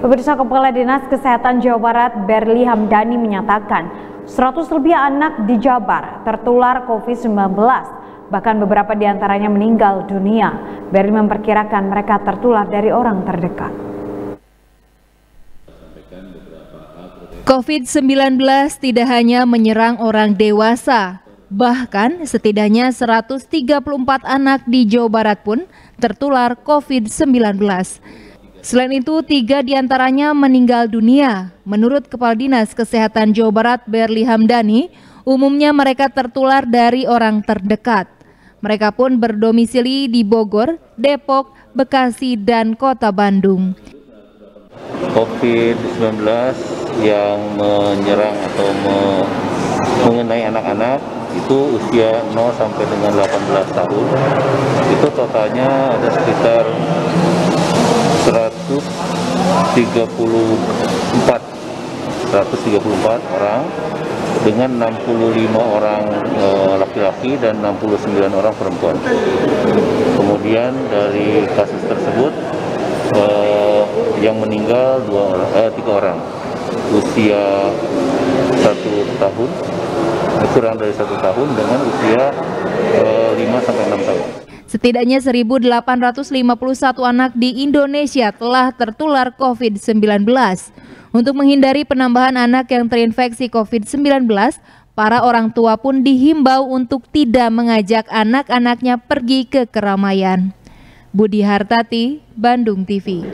Pemirsa Kepala Dinas Kesehatan Jawa Barat Berli Hamdani menyatakan 100 lebih anak di Jabar tertular COVID-19 bahkan beberapa di antaranya meninggal dunia. Berli memperkirakan mereka tertular dari orang terdekat. COVID-19 tidak hanya menyerang orang dewasa, bahkan setidaknya 134 anak di Jawa Barat pun tertular COVID-19. Selain itu, tiga di antaranya meninggal dunia. Menurut Kepala Dinas Kesehatan Jawa Barat Berli Hamdani, umumnya mereka tertular dari orang terdekat. Mereka pun berdomisili di Bogor, Depok, Bekasi, dan Kota Bandung. COVID-19 yang menyerang atau me mengenai anak-anak itu usia 0 sampai dengan 18 tahun itu totalnya ada sekitar 134 134 orang dengan 65 orang eh, laki-laki e, dan 69 orang perempuan. Kemudian dari kasus tersebut e, yang meninggal dua orang, eh, tiga orang usia satu tahun kurang dari satu tahun dengan usia e, 5 sampai 6 tahun. Setidaknya 1.851 anak di Indonesia telah tertular COVID-19. Untuk menghindari penambahan anak yang terinfeksi COVID-19, para orang tua pun dihimbau untuk tidak mengajak anak-anaknya pergi ke keramaian. Budi Hartati, Bandung TV.